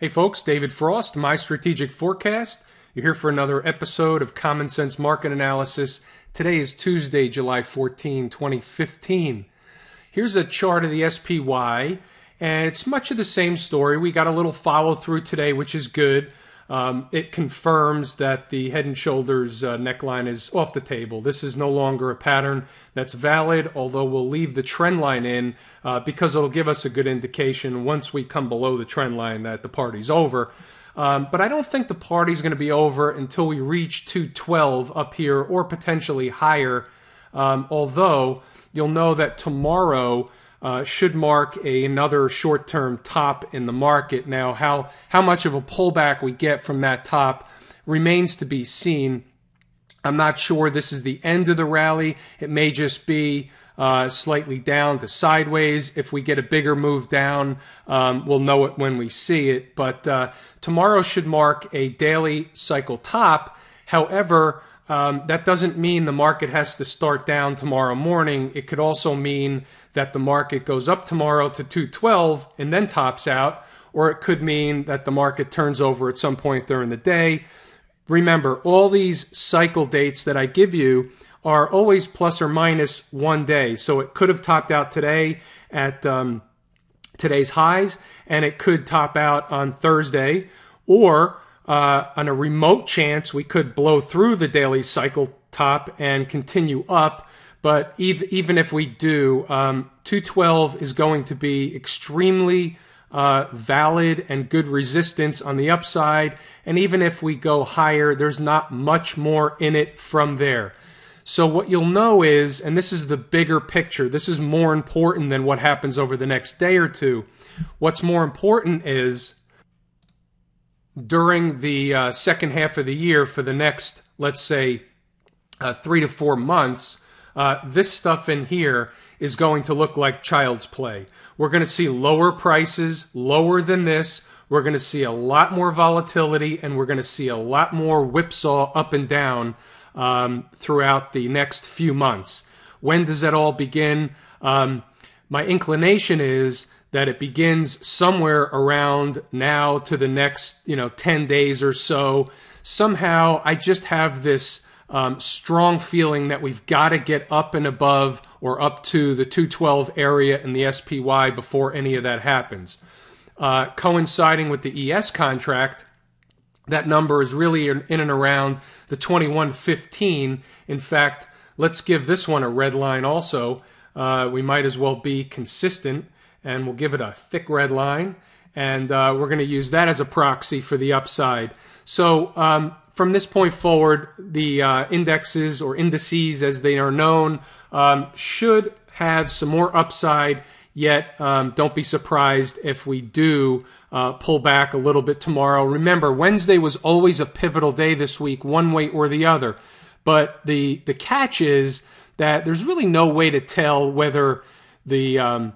Hey folks, David Frost, My Strategic Forecast. You're here for another episode of Common Sense Market Analysis. Today is Tuesday, July 14, 2015. Here's a chart of the SPY, and it's much of the same story. We got a little follow through today, which is good. Um, it confirms that the head and shoulders uh, neckline is off the table. This is no longer a pattern that's valid, although we'll leave the trend line in uh, because it'll give us a good indication once we come below the trend line that the party's over. Um, but I don't think the party's going to be over until we reach 212 up here or potentially higher. Um, although you'll know that tomorrow uh, should mark a, another short-term top in the market. Now, how how much of a pullback we get from that top remains to be seen. I'm not sure this is the end of the rally. It may just be uh, slightly down to sideways. If we get a bigger move down, um, we'll know it when we see it. But uh, tomorrow should mark a daily cycle top. However, um, that doesn't mean the market has to start down tomorrow morning. It could also mean that the market goes up tomorrow to 212 and then tops out, or it could mean that the market turns over at some point during the day. Remember, all these cycle dates that I give you are always plus or minus one day. So it could have topped out today at um, today's highs, and it could top out on Thursday, or uh, on a remote chance, we could blow through the daily cycle top and continue up. But even if we do, um, 212 is going to be extremely uh, valid and good resistance on the upside. And even if we go higher, there's not much more in it from there. So what you'll know is, and this is the bigger picture, this is more important than what happens over the next day or two. What's more important is during the uh, second half of the year for the next, let's say, uh, three to four months, uh, this stuff in here is going to look like child's play. We're going to see lower prices, lower than this. We're going to see a lot more volatility, and we're going to see a lot more whipsaw up and down um, throughout the next few months. When does that all begin? Um, my inclination is that it begins somewhere around now to the next, you know, 10 days or so. Somehow I just have this um, strong feeling that we've got to get up and above or up to the 212 area in the SPY before any of that happens. Uh, coinciding with the ES contract, that number is really in, and around the 2115. In fact, let's give this one a red line also. Uh, we might as well be consistent and we'll give it a thick red line. And uh, we're going to use that as a proxy for the upside. So um, from this point forward, the uh, indexes or indices, as they are known, um, should have some more upside. Yet, um, don't be surprised if we do uh, pull back a little bit tomorrow. Remember, Wednesday was always a pivotal day this week, one way or the other. But the the catch is that there's really no way to tell whether the um,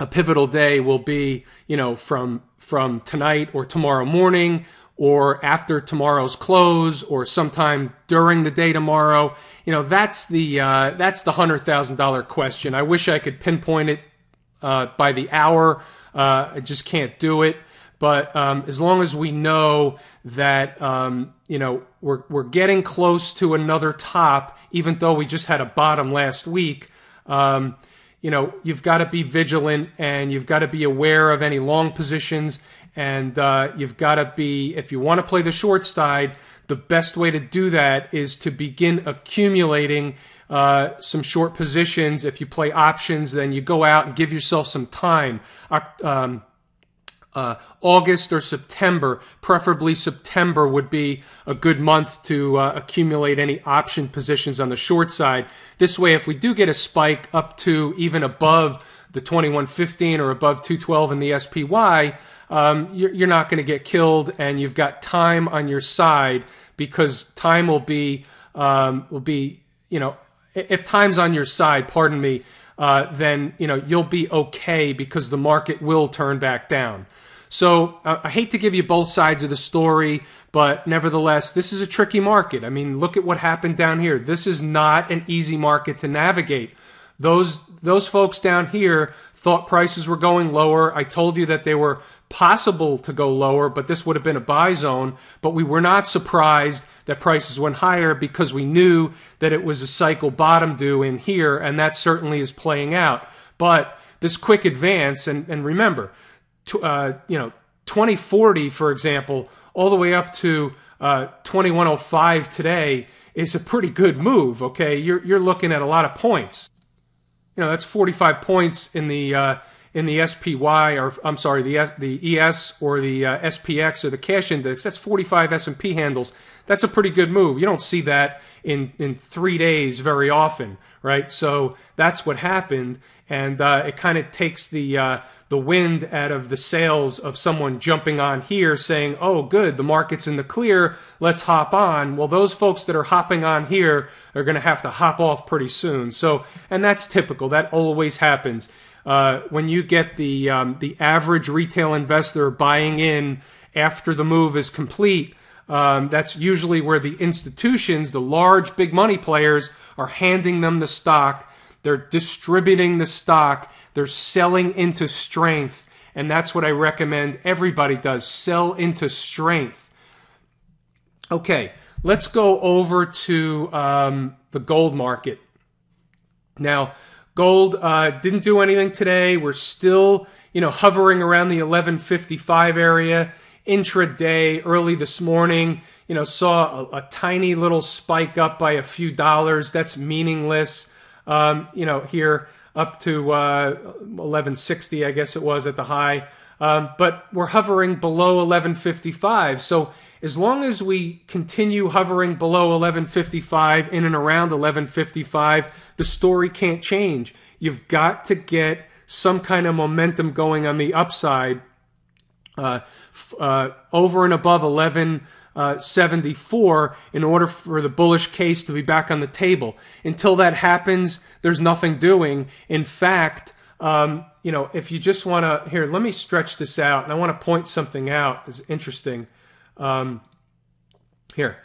a pivotal day will be, you know, from from tonight or tomorrow morning or after tomorrow's close or sometime during the day tomorrow. You know, that's the uh, that's the hundred thousand dollar question. I wish I could pinpoint it uh, by the hour. Uh, I just can't do it. But um, as long as we know that um, you know we're we're getting close to another top, even though we just had a bottom last week. Um, you know, you've got to be vigilant and you've got to be aware of any long positions. And uh, you've got to be, if you want to play the short side, the best way to do that is to begin accumulating uh, some short positions. If you play options, then you go out and give yourself some time. Um, uh, August or September, preferably September, would be a good month to uh, accumulate any option positions on the short side. This way, if we do get a spike up to even above the 2115 or above 212 in the SPY, um, you're, you're, not going to get killed, and you've got time on your side because time will be um, will be you know if time's on your side, pardon me, uh, then you know you'll be okay because the market will turn back down. So uh, I hate to give you both sides of the story, but nevertheless, this is a tricky market. I mean, look at what happened down here. This is not an easy market to navigate. Those those folks down here thought prices were going lower. I told you that they were possible to go lower, but this would have been a buy zone. But we were not surprised that prices went higher because we knew that it was a cycle bottom due in here, and that certainly is playing out. But this quick advance, and, and remember, uh, you know, 2040, for example, all the way up to uh, 2105 today is a pretty good move. Okay, you're you're looking at a lot of points. You know, that's 45 points in the uh, in the SPY or I'm sorry, the the ES or the uh, SPX or the cash index. That's 45 S&P handles. That's a pretty good move. You don't see that in in 3 days very often, right? So that's what happened and uh, it kind of takes the uh, the wind out of the sails of someone jumping on here saying, "Oh, good, the market's in the clear. Let's hop on." Well, those folks that are hopping on here are going to have to hop off pretty soon. So, and that's typical. That always happens uh, when you get the um, the average retail investor buying in after the move is complete. Um, that's usually where the institutions, the large big money players, are handing them the stock. They're distributing the stock. They're selling into strength. And that's what I recommend everybody does sell into strength. Okay, let's go over to um, the gold market. Now, Gold uh, didn't do anything today. We're still, you know, hovering around the 1155 area. Intraday, early this morning, you know, saw a, a tiny little spike up by a few dollars. That's meaningless. Um, you know, here up to uh, 1160, I guess it was at the high. Um, but we're hovering below 1155. So as long as we continue hovering below 1155, in and around 1155, the story can't change. You've got to get some kind of momentum going on the upside uh, uh, over and above 1174 uh, in order for the bullish case to be back on the table. Until that happens, there's nothing doing. In fact, um, you know, if you just want to, here, let me stretch this out, and I want to point something out that's interesting. Um, here,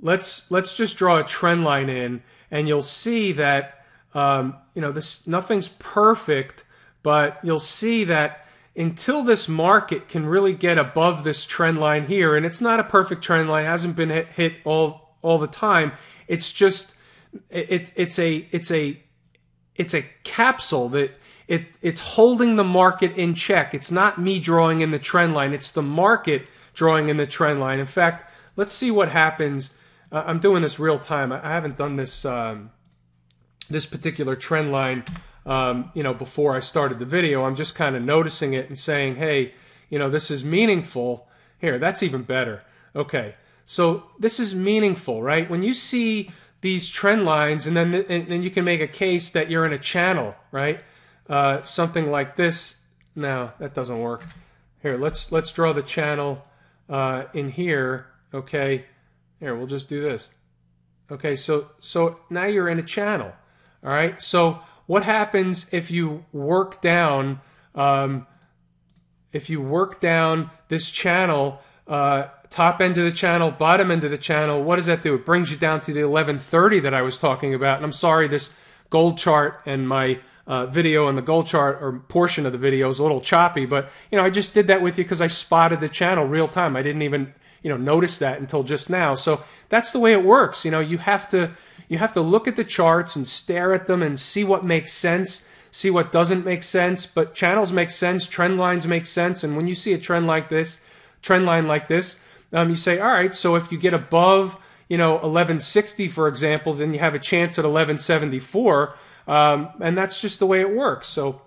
let's let's just draw a trend line in, and you'll see that um, you know this nothing's perfect, but you'll see that until this market can really get above this trend line here, and it's not a perfect trend line, hasn't been hit, hit all all the time. It's just it, it's a it's a it's a capsule that it, it's holding the market in check. It's not me drawing in the trend line. It's the market drawing in the trend line. In fact, let's see what happens. Uh, I'm doing this real time. I, haven't done this um, this particular trend line, um, you know, before I started the video. I'm just kind of noticing it and saying, hey, you know, this is meaningful. Here, that's even better. Okay, so this is meaningful, right? When you see these trend lines, and then and then you can make a case that you're in a channel, right? Uh, something like this. No, that doesn't work. Here, let's let's draw the channel uh, in here. Okay, here we'll just do this. Okay, so so now you're in a channel. All right. So what happens if you work down? Um, if you work down this channel, uh, top end of the channel, bottom end of the channel, what does that do? It brings you down to the 1130 that I was talking about. And I'm sorry, this gold chart and my uh, video and the gold chart or portion of the video is a little choppy, but you know I just did that with you because I spotted the channel real time. I didn't even you know notice that until just now. So that's the way it works. You know you have to you have to look at the charts and stare at them and see what makes sense, see what doesn't make sense. But channels make sense, trend lines make sense, and when you see a trend like this, trend line like this, um, you say, all right. So if you get above you know 1160 for example, then you have a chance at 1174 um, and that's just the way it works. So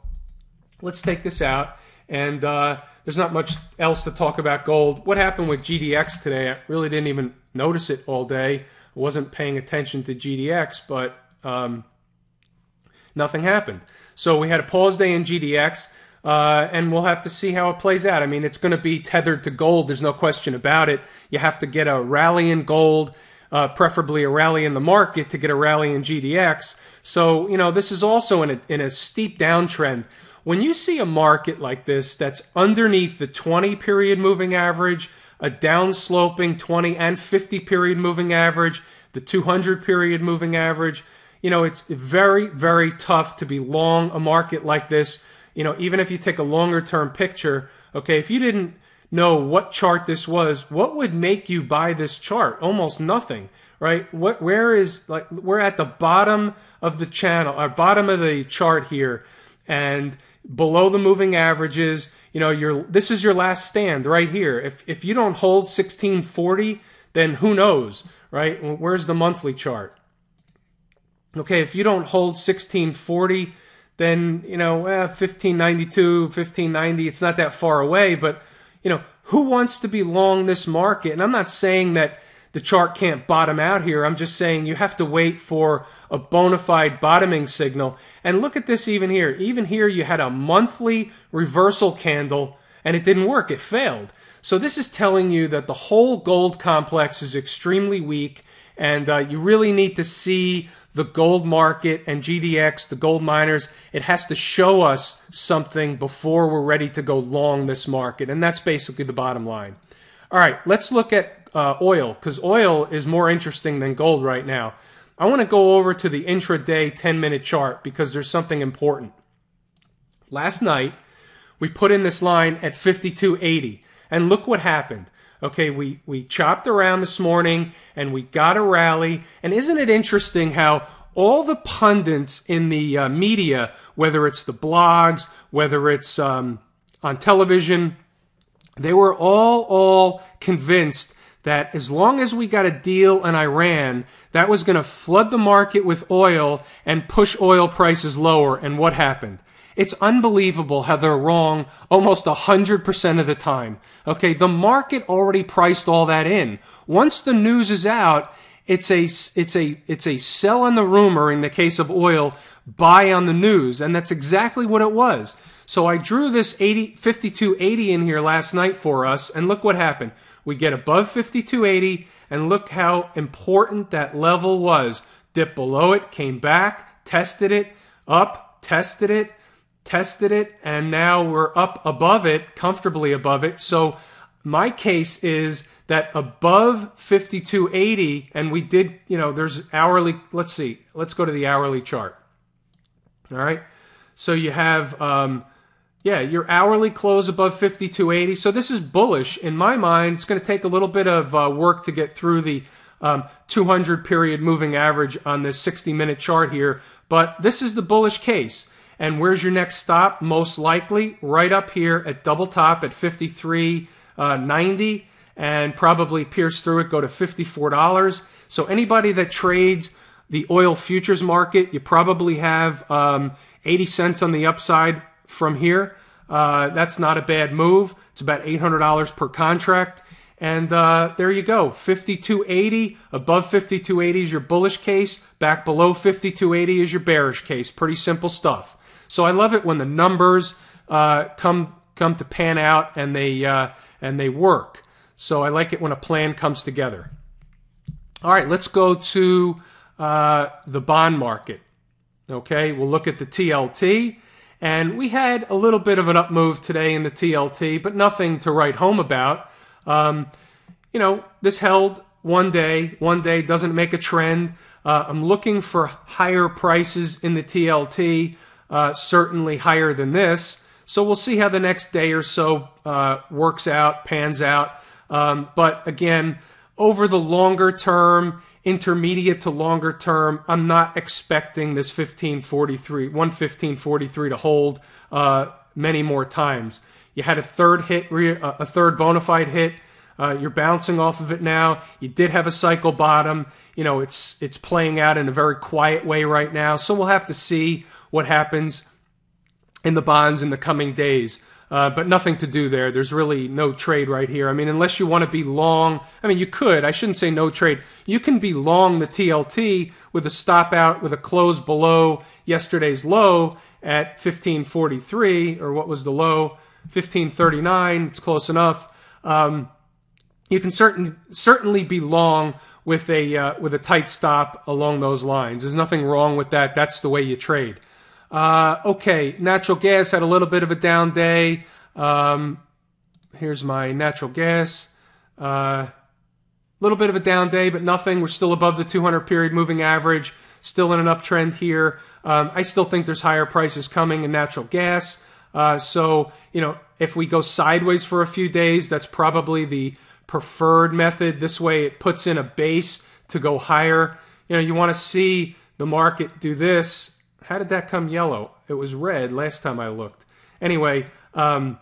let's take this out. And uh, there's not much else to talk about gold. What happened with GDX today? I really didn't even notice it all day. I wasn't paying attention to GDX, but um, nothing happened. So we had a pause day in GDX. Uh, and we'll have to see how it plays out. I mean, it's going to be tethered to gold. There's no question about it. You have to get a rally in gold uh, preferably a rally in the market to get a rally in GDX. So, you know, this is also in a, in a steep downtrend. When you see a market like this that's underneath the 20 period moving average, a downsloping 20 and 50 period moving average, the 200 period moving average, you know, it's very, very tough to be long a market like this. You know, even if you take a longer term picture, okay, if you didn't know what chart this was, what would make you buy this chart? Almost nothing, right? What, where is, like, we're at the bottom of the channel, or bottom of the chart here, and below the moving averages, you know, your, this is your last stand right here. If, if you don't hold 1640, then who knows, right? Where's the monthly chart? Okay, if you don't hold 1640, then, you know, eh, 1592, 1590, it's not that far away, but, you know, who wants to be long this market? And I'm not saying that the chart can't bottom out here. I'm just saying you have to wait for a bona fide bottoming signal. And look at this even here. Even here, you had a monthly reversal candle and it didn't work. It failed. So this is telling you that the whole gold complex is extremely weak and uh, you really need to see the gold market and GDX, the gold miners. It has to show us something before we're ready to go long this market. And that's basically the bottom line. All right, let's look at uh, oil because oil is more interesting than gold right now. I want to go over to the intraday 10 minute chart because there's something important. Last night, we put in this line at 52.80, and look what happened. Okay, we, we chopped around this morning and we got a rally. And isn't it interesting how all the pundits in the uh, media, whether it's the blogs, whether it's um, on television, they were all all convinced that as long as we got a deal in Iran, that was going to flood the market with oil and push oil prices lower. And what happened? It's unbelievable how they're wrong almost 100% of the time. Okay, the market already priced all that in. Once the news is out, it's a it's a it's a sell on the rumor in the case of oil, buy on the news, and that's exactly what it was. So I drew this 80 5280 in here last night for us, and look what happened. We get above 5280, and look how important that level was. Dip below it, came back, tested it, up, tested it, tested it, and now we're up above it, comfortably above it. So my case is that above 5280, and we did, you know, there's hourly, let's see, let's go to the hourly chart. All right. So you have, um, yeah, your hourly close above 5280. So this is bullish. In my mind, it's going to take a little bit of uh, work to get through the um, 200 period moving average on this 60 minute chart here, but this is the bullish case. And where's your next stop? Most likely right up here at double top at 53.90 uh, and probably pierce through it, go to $54. So anybody that trades the oil futures market, you probably have um, 80 cents on the upside from here. Uh, that's not a bad move. It's about $800 per contract. And uh, there you go, 5280 above 5280 is your bullish case. Back below 5280 is your bearish case. Pretty simple stuff. So I love it when the numbers uh, come come to pan out and they uh, and they work. So I like it when a plan comes together. All right, let's go to uh, the bond market. Okay, we'll look at the TLT. And we had a little bit of an up move today in the TLT, but nothing to write home about. Um, you know, this held one day. One day doesn't make a trend. Uh, I'm looking for higher prices in the TLT uh, certainly higher than this. So we'll see how the next day or so uh, works out, pans out. Um, but again, over the longer term, intermediate to longer term, I'm not expecting this 1543, 11543 to hold uh, many more times. You had a third hit, uh, a third bona fide hit. Uh, you're bouncing off of it now. You did have a cycle bottom. You know, it's it's playing out in a very quiet way right now. So we'll have to see what happens in the bonds in the coming days. Uh, but nothing to do there. There's really no trade right here. I mean, unless you want to be long, I mean, you could. I shouldn't say no trade. You can be long the TLT with a stop out with a close below yesterday's low at 1543, or what was the low? 1539. It's close enough. Um, you can certain, certainly be long with a uh, with a tight stop along those lines. There's nothing wrong with that. That's the way you trade. Uh, okay, natural gas had a little bit of a down day. Um, here's my natural gas. Uh, little bit of a down day, but nothing. We're still above the 200 period moving average, still in an uptrend here. Um, I still think there's higher prices coming in natural gas. Uh, so, you know, if we go sideways for a few days, that's probably the preferred method. This way it puts in a base to go higher. You know, you want to see the market do this. How did that come yellow? It was red last time I looked. Anyway, um,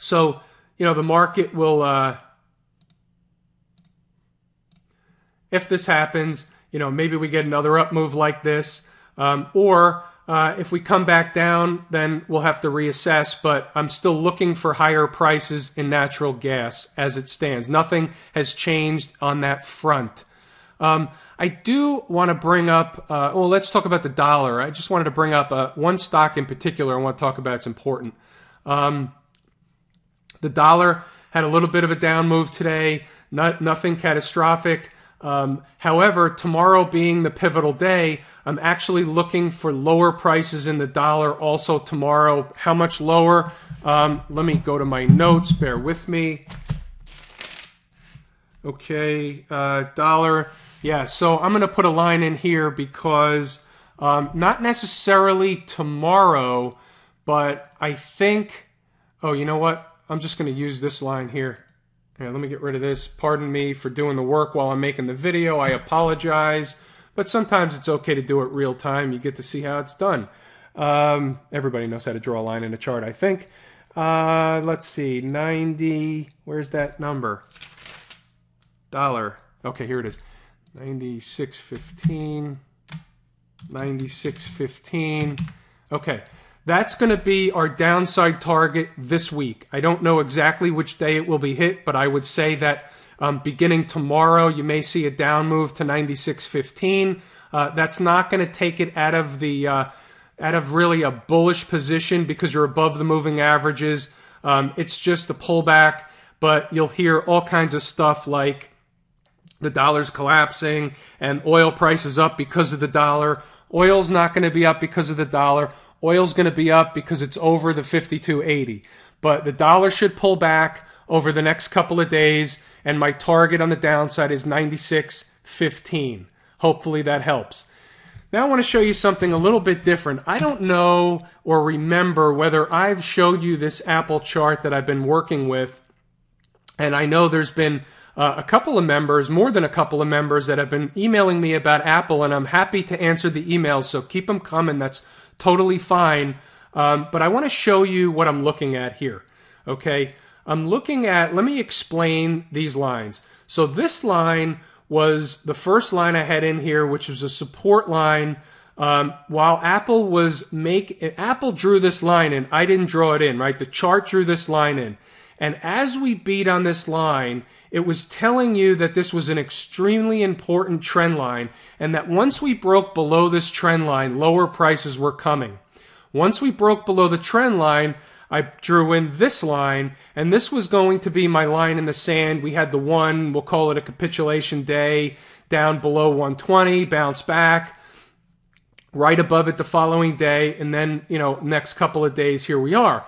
so, you know, the market will, uh, if this happens, you know, maybe we get another up move like this. Um, or uh, if we come back down, then we'll have to reassess. But I'm still looking for higher prices in natural gas as it stands. Nothing has changed on that front. Um, I do want to bring up, uh, well, let's talk about the dollar. I just wanted to bring up uh, one stock in particular I want to talk about. It's important. Um, the dollar had a little bit of a down move today, not, nothing catastrophic. Um, however, tomorrow being the pivotal day, I'm actually looking for lower prices in the dollar also tomorrow. How much lower? Um, let me go to my notes. Bear with me. Okay, uh, dollar. Yeah, so I'm going to put a line in here because um, not necessarily tomorrow, but I think. Oh, you know what? I'm just going to use this line here. Let me get rid of this. Pardon me for doing the work while I'm making the video. I apologize. But sometimes it's okay to do it real time. You get to see how it's done. Um, everybody knows how to draw a line in a chart, I think. Uh, let's see, 90. Where's that number? Dollar. Okay, here it is. 96.15. 96.15. Okay. That's going to be our downside target this week. I don't know exactly which day it will be hit, but I would say that um, beginning tomorrow, you may see a down move to 96.15. Uh, that's not going to take it out of the uh, out of really a bullish position because you're above the moving averages. Um, it's just a pullback, but you'll hear all kinds of stuff like the dollar's collapsing and oil prices up because of the dollar. Oil's not going to be up because of the dollar. Oil's going to be up because it's over the 52.80. But the dollar should pull back over the next couple of days, and my target on the downside is 96.15. Hopefully that helps. Now I want to show you something a little bit different. I don't know or remember whether I've showed you this Apple chart that I've been working with, and I know there's been uh, a couple of members, more than a couple of members, that have been emailing me about Apple, and I'm happy to answer the emails, so keep them coming. That's totally fine. Um, but I want to show you what I'm looking at here. Okay, I'm looking at, let me explain these lines. So this line was the first line I had in here, which was a support line. Um, while Apple was make Apple drew this line in, I didn't draw it in, right? The chart drew this line in. And as we beat on this line, it was telling you that this was an extremely important trend line and that once we broke below this trend line, lower prices were coming. Once we broke below the trend line, I drew in this line, and this was going to be my line in the sand. We had the one, we'll call it a capitulation day, down below 120, bounce back, right above it the following day, and then, you know, next couple of days, here we are.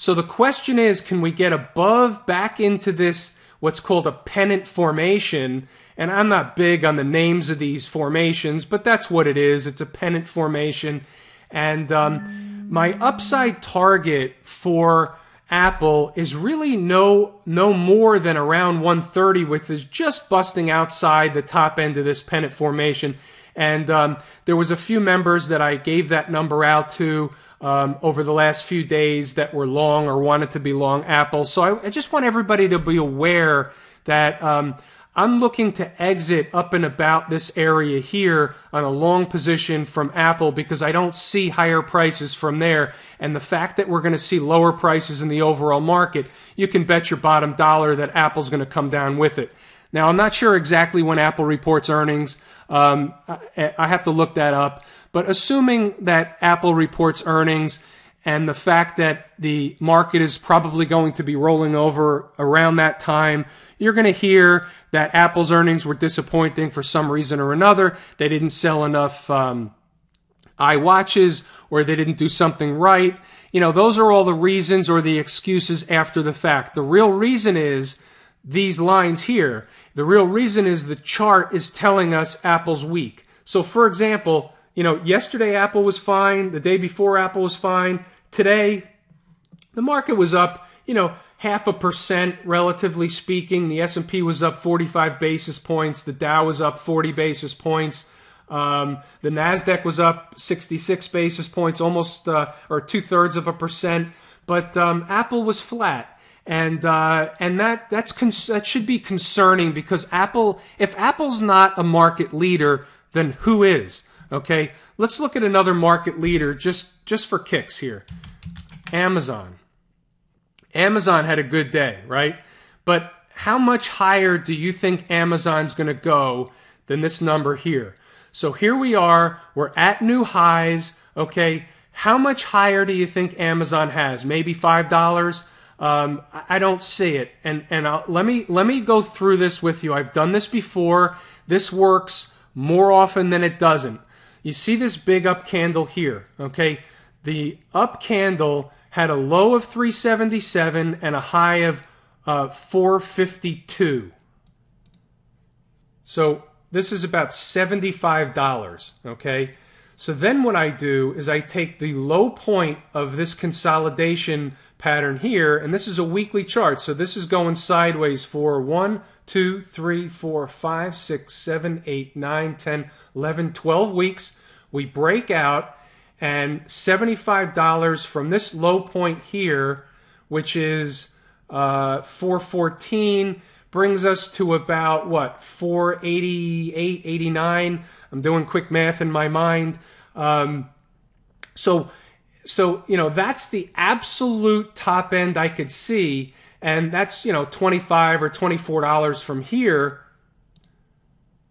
So the question is, can we get above back into this what's called a pennant formation? And I'm not big on the names of these formations, but that's what it is. It's a pennant formation. And um, my upside target for Apple is really no no more than around 130, which is just busting outside the top end of this pennant formation. And um, there was a few members that I gave that number out to um, over the last few days that were long or wanted to be long Apple. So I, I just want everybody to be aware that um, I'm looking to exit up and about this area here on a long position from Apple because I don't see higher prices from there. And the fact that we're going to see lower prices in the overall market, you can bet your bottom dollar that Apple's going to come down with it. Now, I'm not sure exactly when Apple reports earnings. Um, I, I have to look that up. But assuming that Apple reports earnings and the fact that the market is probably going to be rolling over around that time, you're going to hear that Apple's earnings were disappointing for some reason or another. They didn't sell enough um, iWatches or they didn't do something right. You know, those are all the reasons or the excuses after the fact. The real reason is these lines here. The real reason is the chart is telling us Apple's weak. So for example, you know, yesterday Apple was fine, the day before Apple was fine. Today the market was up, you know, half a percent relatively speaking. The S&P was up 45 basis points, the Dow was up 40 basis points. Um, the Nasdaq was up 66 basis points, almost uh, or two thirds of a percent. But um, Apple was flat and uh, and that that's that should be concerning because Apple, if Apple's not a market leader, then who is? Okay, let's look at another market leader just just for kicks here. Amazon. Amazon had a good day, right? But how much higher do you think Amazon's going to go than this number here? So here we are, we're at new highs, okay? How much higher do you think Amazon has? Maybe $5? Um, I don't see it, and and I'll, let me let me go through this with you. I've done this before. This works more often than it doesn't. You see this big up candle here, okay? The up candle had a low of 377 and a high of uh, 452. So this is about $75, okay? So then what I do is I take the low point of this consolidation pattern here, and this is a weekly chart. So this is going sideways for 1, 2, 3, 4, 5, 6, 7, 8, 9, 10, 11, 12 weeks. We break out, and $75 from this low point here, which is uh, 414 brings us to about what 488 89 i'm doing quick math in my mind um, so so you know that's the absolute top end i could see and that's you know 25 or 24 dollars from here.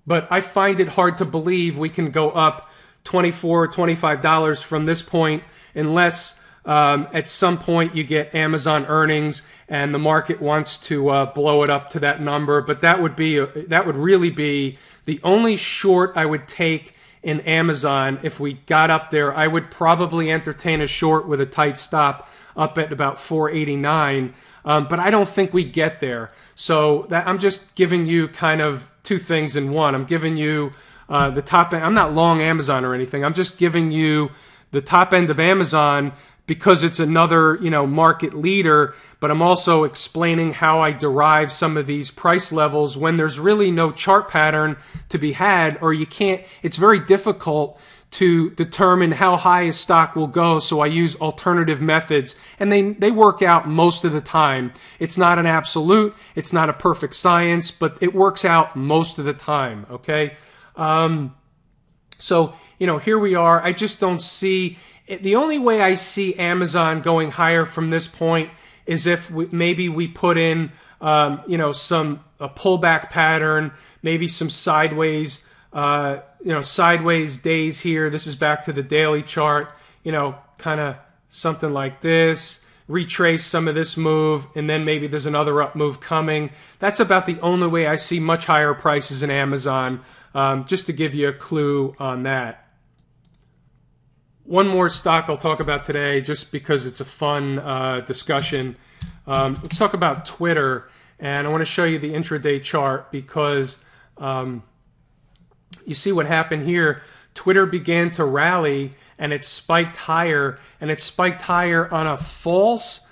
But i find it hard to believe we can go up 24 25 dollars from this point unless um, at some point you get Amazon earnings and the market wants to uh, blow it up to that number. But that would be that would really be the only short I would take in Amazon if we got up there. I would probably entertain a short with a tight stop up at about 489. Um, but I don't think we get there. So that, I'm just giving you kind of two things in one. I'm giving you uh, the top end. I'm not long Amazon or anything. I'm just giving you the top end of Amazon because it's another, you know, market leader, but I'm also explaining how I derive some of these price levels when there's really no chart pattern to be had or you can't it's very difficult to determine how high a stock will go. So I use alternative methods and they, they work out most of the time. It's not an absolute. It's not a perfect science, but it works out most of the time. Okay. Um, so, you know, here we are. I just don't see the only way I see Amazon going higher from this point is if we, maybe we put in, um, you know, some a pullback pattern, maybe some sideways, uh, you know, sideways days here. This is back to the daily chart, you know, kind of something like this. Retrace some of this move, and then maybe there's another up move coming. That's about the only way I see much higher prices in Amazon. Um, just to give you a clue on that one more stock I'll talk about today, just because it's a fun uh, discussion. Um, let's talk about Twitter, and I want to show you the intraday chart because um, you see what happened here. Twitter began to rally, and it spiked higher, and it spiked higher on a false.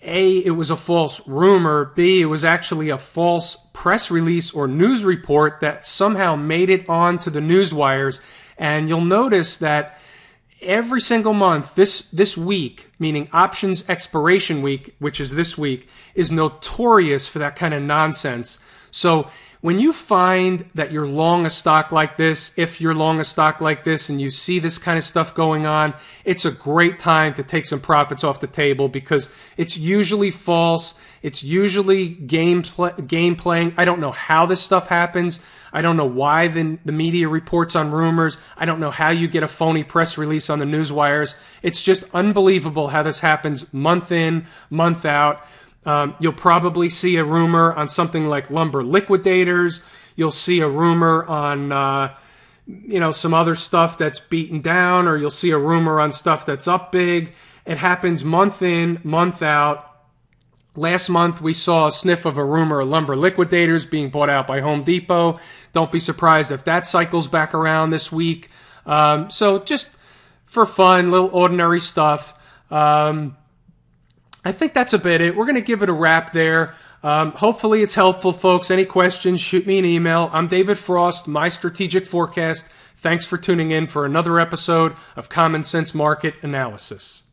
A, it was a false rumor. B, it was actually a false press release or news report that somehow made it onto the news wires. And you'll notice that every single month this this week meaning options expiration week which is this week is notorious for that kind of nonsense. So when you find that you're long a stock like this, if you're long a stock like this and you see this kind of stuff going on, it's a great time to take some profits off the table because it's usually false. It's usually game, game playing. I don't know how this stuff happens. I don't know why the, the media reports on rumors. I don't know how you get a phony press release on the news wires. It's just unbelievable how this happens month in, month out. Um, you'll probably see a rumor on something like lumber liquidators. You'll see a rumor on, uh, you know, some other stuff that's beaten down, or you'll see a rumor on stuff that's up big. It happens month in, month out. Last month, we saw a sniff of a rumor of lumber liquidators being bought out by Home Depot. Don't be surprised if that cycles back around this week. Um, so, just for fun, little ordinary stuff. Um, I think that's about it. We're going to give it a wrap there. Um, hopefully, it's helpful, folks. Any questions, shoot me an email. I'm David Frost, my strategic forecast. Thanks for tuning in for another episode of Common Sense Market Analysis.